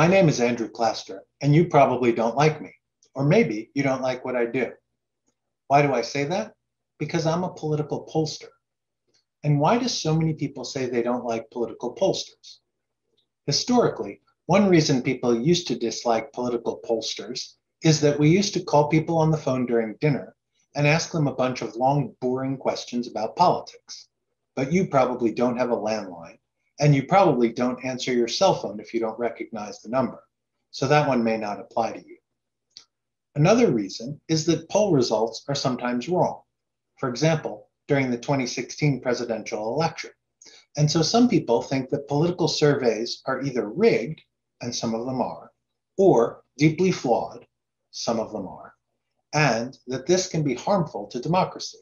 My name is Andrew Claster, and you probably don't like me, or maybe you don't like what I do. Why do I say that? Because I'm a political pollster. And why do so many people say they don't like political pollsters? Historically, one reason people used to dislike political pollsters is that we used to call people on the phone during dinner and ask them a bunch of long, boring questions about politics. But you probably don't have a landline, and you probably don't answer your cell phone if you don't recognize the number. So that one may not apply to you. Another reason is that poll results are sometimes wrong. For example, during the 2016 presidential election. And so some people think that political surveys are either rigged, and some of them are, or deeply flawed, some of them are, and that this can be harmful to democracy.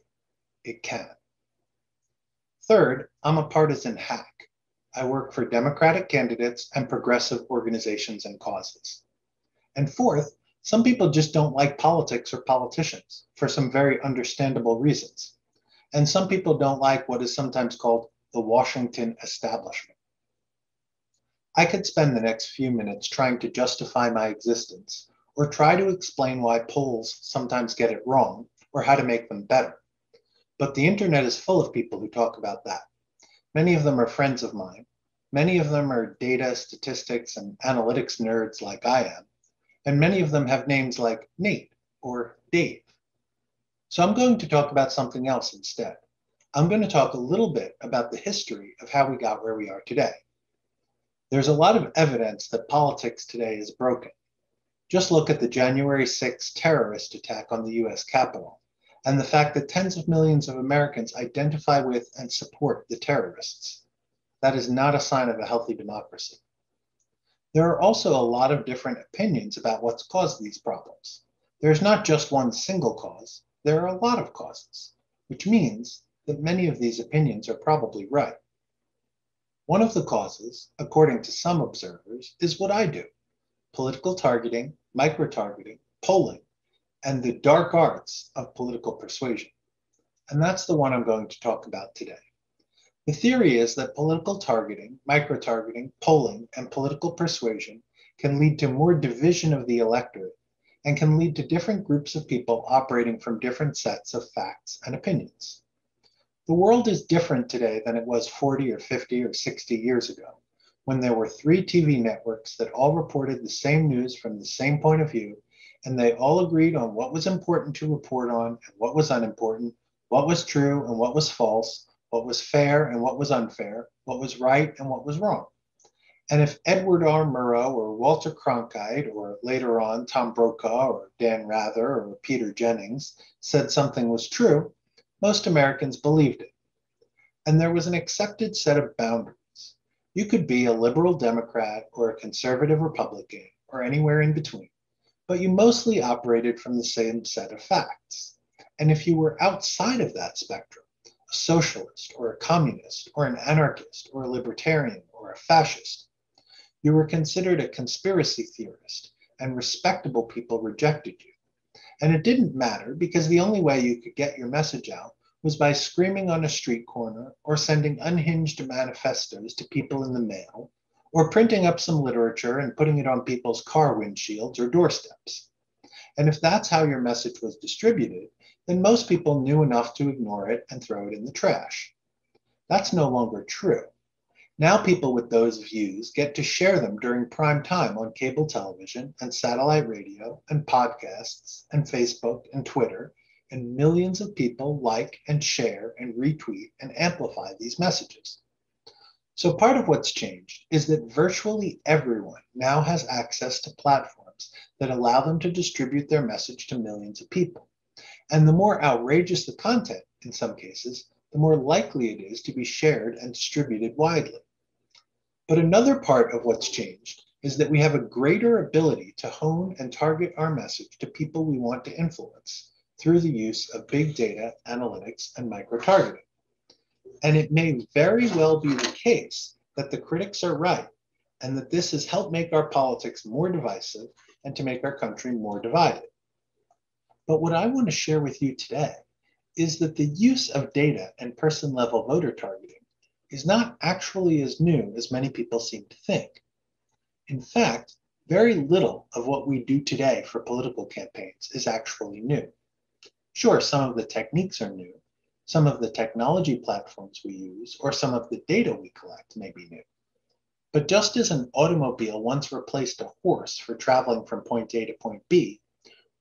It can. Third, I'm a partisan hack. I work for Democratic candidates and progressive organizations and causes. And fourth, some people just don't like politics or politicians for some very understandable reasons. And some people don't like what is sometimes called the Washington establishment. I could spend the next few minutes trying to justify my existence or try to explain why polls sometimes get it wrong or how to make them better. But the internet is full of people who talk about that. Many of them are friends of mine. Many of them are data, statistics, and analytics nerds like I am. And many of them have names like Nate or Dave. So I'm going to talk about something else instead. I'm going to talk a little bit about the history of how we got where we are today. There's a lot of evidence that politics today is broken. Just look at the January 6th terrorist attack on the US Capitol and the fact that tens of millions of Americans identify with and support the terrorists. That is not a sign of a healthy democracy. There are also a lot of different opinions about what's caused these problems. There's not just one single cause, there are a lot of causes, which means that many of these opinions are probably right. One of the causes, according to some observers, is what I do political targeting, micro targeting, polling, and the dark arts of political persuasion. And that's the one I'm going to talk about today. The theory is that political targeting, micro targeting, polling, and political persuasion can lead to more division of the electorate and can lead to different groups of people operating from different sets of facts and opinions. The world is different today than it was 40 or 50 or 60 years ago when there were three TV networks that all reported the same news from the same point of view, and they all agreed on what was important to report on and what was unimportant, what was true and what was false, what was fair and what was unfair, what was right and what was wrong. And if Edward R. Murrow or Walter Cronkite or later on Tom Brokaw or Dan Rather or Peter Jennings said something was true, most Americans believed it. And there was an accepted set of boundaries you could be a liberal Democrat or a conservative Republican or anywhere in between, but you mostly operated from the same set of facts. And if you were outside of that spectrum, a socialist or a communist or an anarchist or a libertarian or a fascist, you were considered a conspiracy theorist and respectable people rejected you. And it didn't matter because the only way you could get your message out was by screaming on a street corner or sending unhinged manifestos to people in the mail or printing up some literature and putting it on people's car windshields or doorsteps. And if that's how your message was distributed, then most people knew enough to ignore it and throw it in the trash. That's no longer true. Now people with those views get to share them during prime time on cable television and satellite radio and podcasts and Facebook and Twitter and millions of people like and share and retweet and amplify these messages. So, part of what's changed is that virtually everyone now has access to platforms that allow them to distribute their message to millions of people. And the more outrageous the content, in some cases, the more likely it is to be shared and distributed widely. But another part of what's changed is that we have a greater ability to hone and target our message to people we want to influence through the use of big data analytics and micro-targeting. And it may very well be the case that the critics are right and that this has helped make our politics more divisive and to make our country more divided. But what I want to share with you today is that the use of data and person level voter targeting is not actually as new as many people seem to think. In fact, very little of what we do today for political campaigns is actually new. Sure, some of the techniques are new, some of the technology platforms we use, or some of the data we collect may be new. But just as an automobile once replaced a horse for traveling from point A to point B,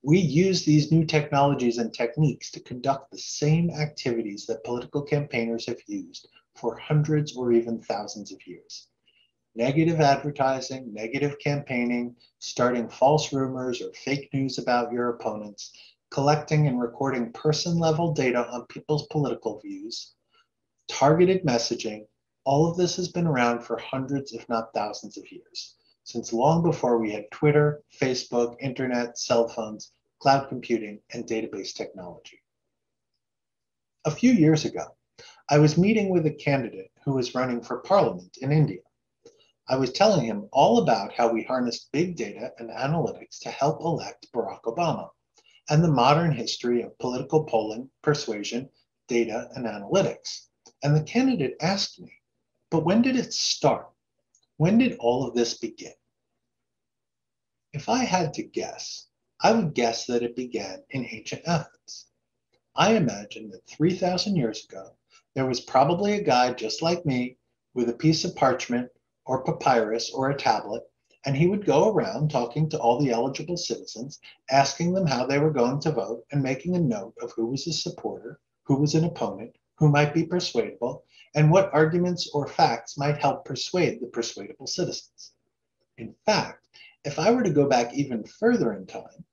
we use these new technologies and techniques to conduct the same activities that political campaigners have used for hundreds or even thousands of years. Negative advertising, negative campaigning, starting false rumors or fake news about your opponents, collecting and recording person level data on people's political views, targeted messaging, all of this has been around for hundreds, if not thousands of years, since long before we had Twitter, Facebook, internet, cell phones, cloud computing, and database technology. A few years ago, I was meeting with a candidate who was running for parliament in India. I was telling him all about how we harnessed big data and analytics to help elect Barack Obama and the modern history of political polling, persuasion, data, and analytics. And the candidate asked me, but when did it start? When did all of this begin? If I had to guess, I would guess that it began in ancient Athens. I imagine that 3,000 years ago, there was probably a guy just like me with a piece of parchment or papyrus or a tablet and he would go around talking to all the eligible citizens, asking them how they were going to vote and making a note of who was a supporter, who was an opponent, who might be persuadable, and what arguments or facts might help persuade the persuadable citizens. In fact, if I were to go back even further in time,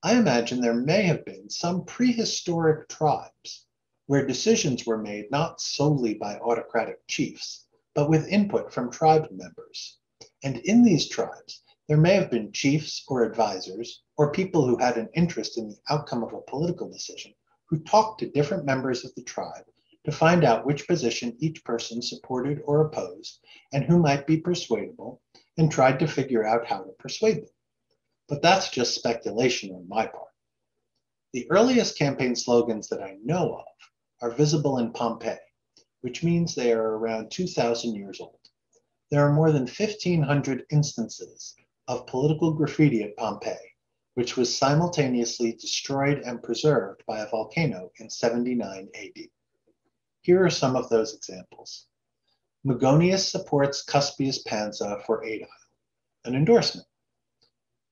I imagine there may have been some prehistoric tribes where decisions were made not solely by autocratic chiefs, but with input from tribe members and in these tribes, there may have been chiefs or advisors or people who had an interest in the outcome of a political decision who talked to different members of the tribe to find out which position each person supported or opposed and who might be persuadable and tried to figure out how to persuade them. But that's just speculation on my part. The earliest campaign slogans that I know of are visible in Pompeii, which means they are around 2,000 years old. There are more than 1,500 instances of political graffiti at Pompeii, which was simultaneously destroyed and preserved by a volcano in 79 AD. Here are some of those examples. Magonius supports Cuspius Pansa for Aedile, an endorsement.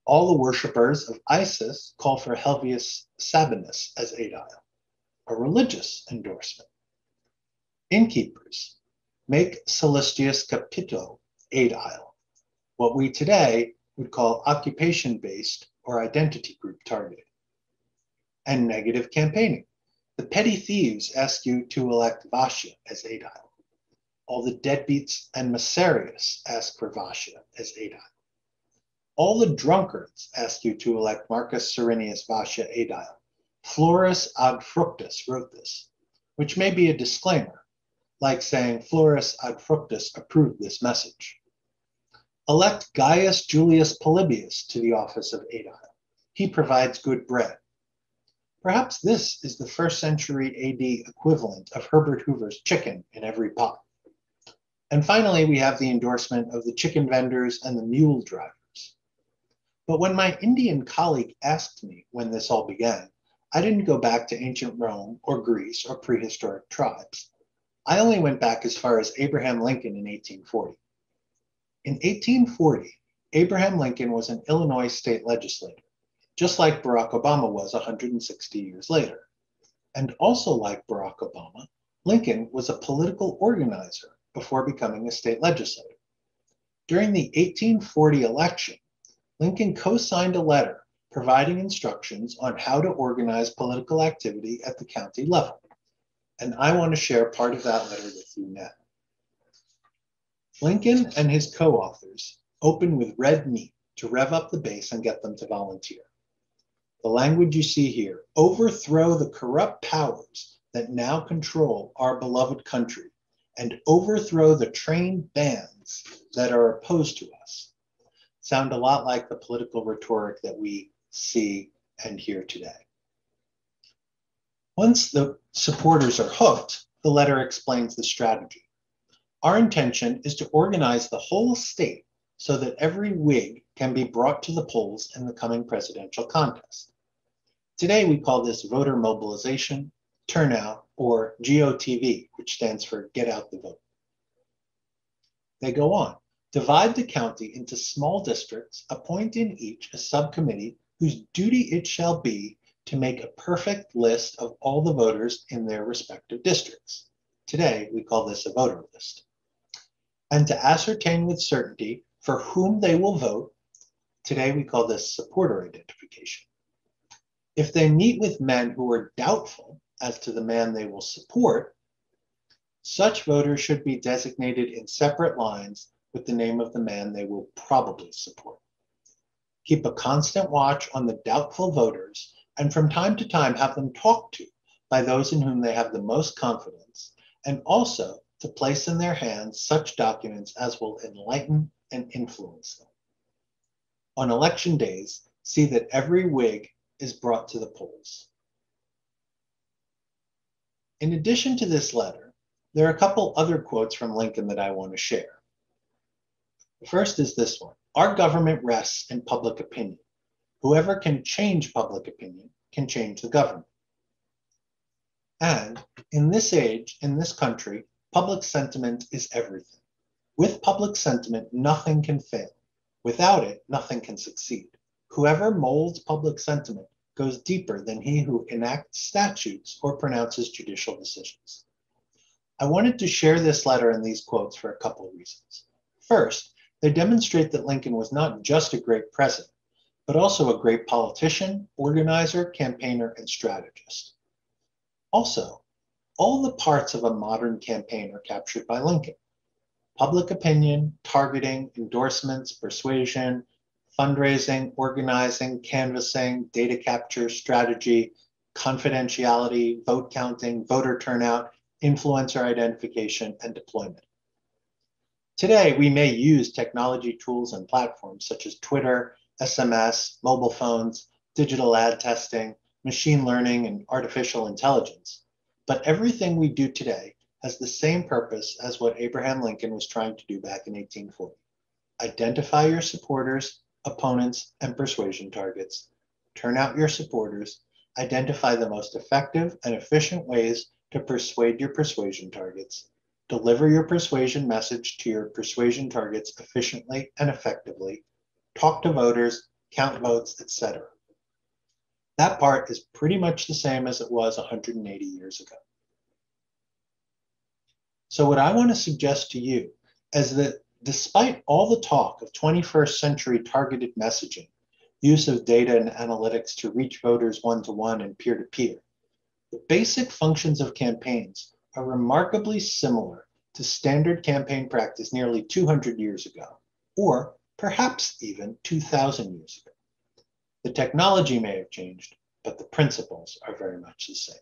All the worshippers of Isis call for Helvius Sabinus as Aedile, a religious endorsement. Innkeepers make Celestius Capito Aedile, what we today would call occupation-based or identity group targeting. And negative campaigning. The petty thieves ask you to elect Vatia as Aedile. All the deadbeats and Massarius ask for Vatia as Aedile. All the drunkards ask you to elect Marcus Cerrinius Vatia Aedile. Florus ad fructus wrote this, which may be a disclaimer, like saying Florus ad fructus approved this message. Elect Gaius Julius Polybius to the office of Aedile. He provides good bread. Perhaps this is the first century AD equivalent of Herbert Hoover's chicken in every pot. And finally, we have the endorsement of the chicken vendors and the mule drivers. But when my Indian colleague asked me when this all began, I didn't go back to ancient Rome or Greece or prehistoric tribes. I only went back as far as Abraham Lincoln in 1840. In 1840, Abraham Lincoln was an Illinois state legislator, just like Barack Obama was 160 years later. And also like Barack Obama, Lincoln was a political organizer before becoming a state legislator. During the 1840 election, Lincoln co signed a letter providing instructions on how to organize political activity at the county level. And I want to share part of that letter with you now. Lincoln and his co authors open with red meat to rev up the base and get them to volunteer. The language you see here overthrow the corrupt powers that now control our beloved country and overthrow the trained bands that are opposed to us. Sound a lot like the political rhetoric that we see and hear today. Once the supporters are hooked, the letter explains the strategy. Our intention is to organize the whole state so that every Whig can be brought to the polls in the coming presidential contest. Today, we call this voter mobilization, turnout, or GOTV, which stands for Get Out the Vote. They go on. Divide the county into small districts, appoint in each a subcommittee whose duty it shall be to make a perfect list of all the voters in their respective districts. Today, we call this a voter list. And to ascertain with certainty for whom they will vote, today we call this supporter identification. If they meet with men who are doubtful as to the man they will support, such voters should be designated in separate lines with the name of the man they will probably support. Keep a constant watch on the doubtful voters and from time to time have them talked to by those in whom they have the most confidence, and also to place in their hands such documents as will enlighten and influence them. On election days, see that every Whig is brought to the polls. In addition to this letter, there are a couple other quotes from Lincoln that I want to share. The first is this one Our government rests in public opinion. Whoever can change public opinion can change the government. And in this age, in this country, public sentiment is everything. With public sentiment, nothing can fail. Without it, nothing can succeed. Whoever molds public sentiment goes deeper than he who enacts statutes or pronounces judicial decisions. I wanted to share this letter and these quotes for a couple of reasons. First, they demonstrate that Lincoln was not just a great president, but also a great politician, organizer, campaigner, and strategist. Also, all the parts of a modern campaign are captured by Lincoln. Public opinion, targeting, endorsements, persuasion, fundraising, organizing, canvassing, data capture, strategy, confidentiality, vote counting, voter turnout, influencer identification, and deployment. Today, we may use technology tools and platforms such as Twitter, SMS, mobile phones, digital ad testing, machine learning, and artificial intelligence. But everything we do today has the same purpose as what Abraham Lincoln was trying to do back in 1840. Identify your supporters, opponents, and persuasion targets, turn out your supporters, identify the most effective and efficient ways to persuade your persuasion targets, deliver your persuasion message to your persuasion targets efficiently and effectively, talk to voters, count votes, etc. That part is pretty much the same as it was 180 years ago. So what I want to suggest to you is that despite all the talk of 21st century targeted messaging, use of data and analytics to reach voters one-to-one and peer-to-peer, the basic functions of campaigns are remarkably similar to standard campaign practice nearly 200 years ago, or perhaps even 2,000 years ago. The technology may have changed, but the principles are very much the same.